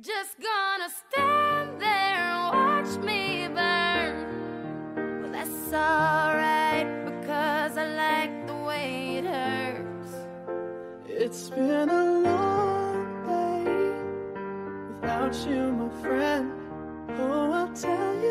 Just gonna stand there and watch me burn. Well, that's alright because I like the way it hurts. It's been a long day without you, my friend. Oh, I'll tell you.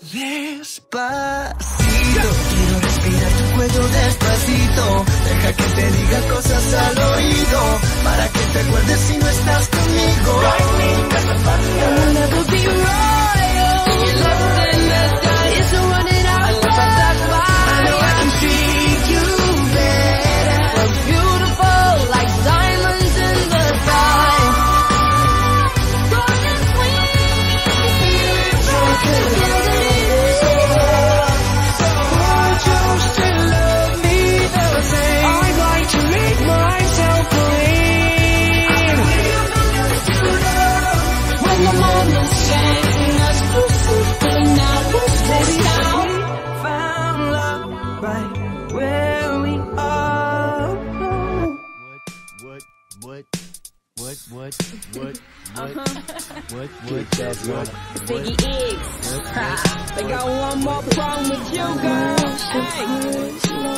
Despacito, quiero respirar tu cuello despacito. Deja que te diga cosas al oído para que te acuerdes si no estás. What, what, that's what, Ziggy Iggs. They got one more problem with you, girl. Hey.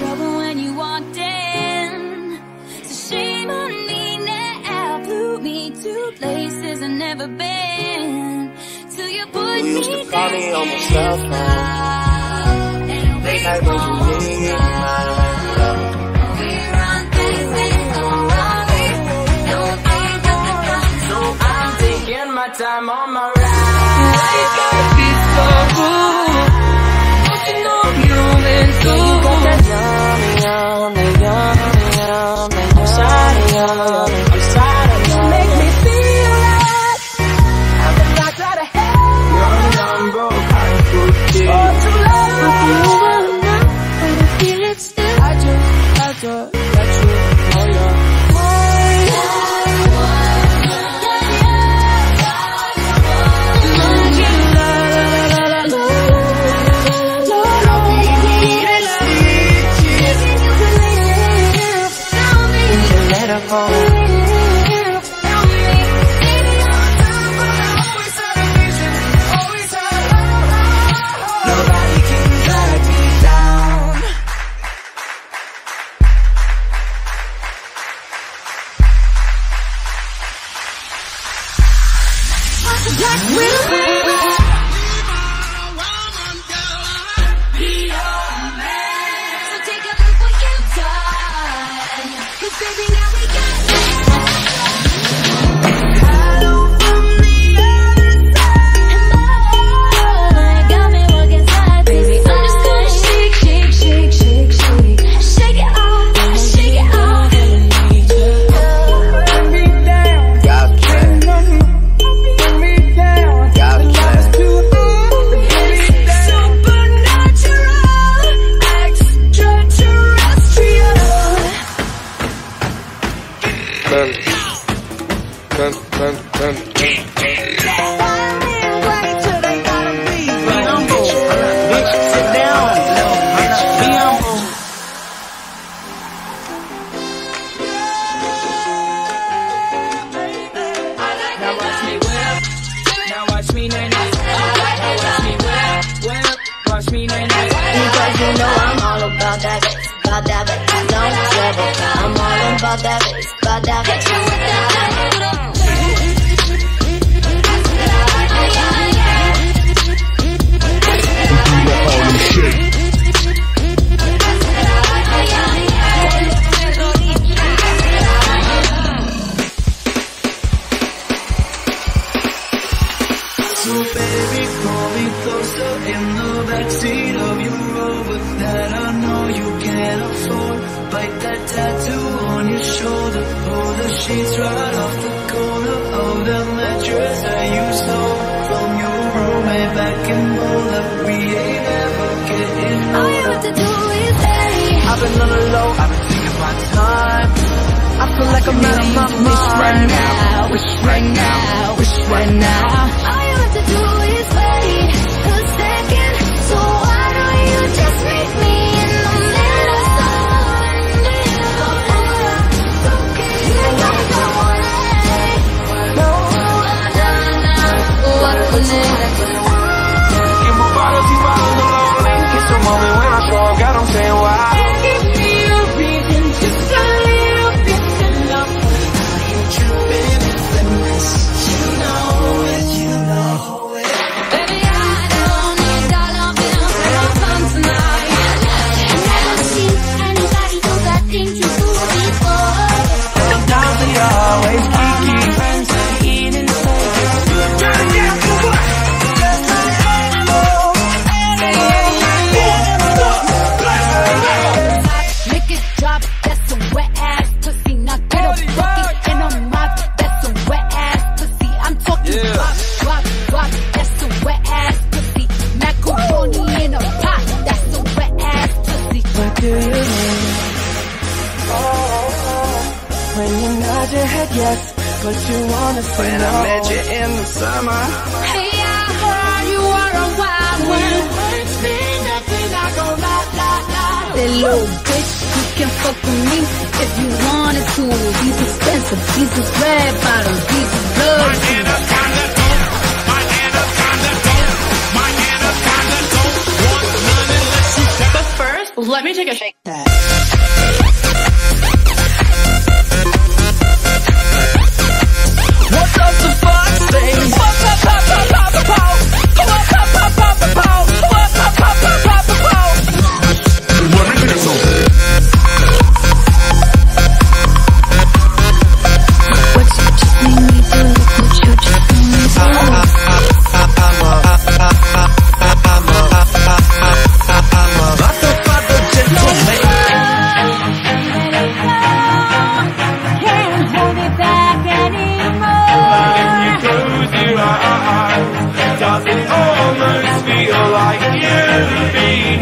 trouble when you walked in. So shame on me now. Blew me to places I've never been. Till you put used me to call me on my cell phone. Late night when you leave me alone. We run things that wrong. Don't I'm taking my time on my ride. Life gotta be so cool. no trouble. I'm all about that bass, about that bass. making more that we ain't ever getting All you have to do is say I've been on the low, I've been taking my time. I feel like I'm out of my mind. Wish right now, wish right now, wish right now. All you have to do nod your yes, but you wanna say When no. I met you in the summer, Hey, I heard you were a wild one. That little bitch, you can fuck with me if you wanted to. These expensive, these is red bottoms, these is blood. But first, let me take a shake. be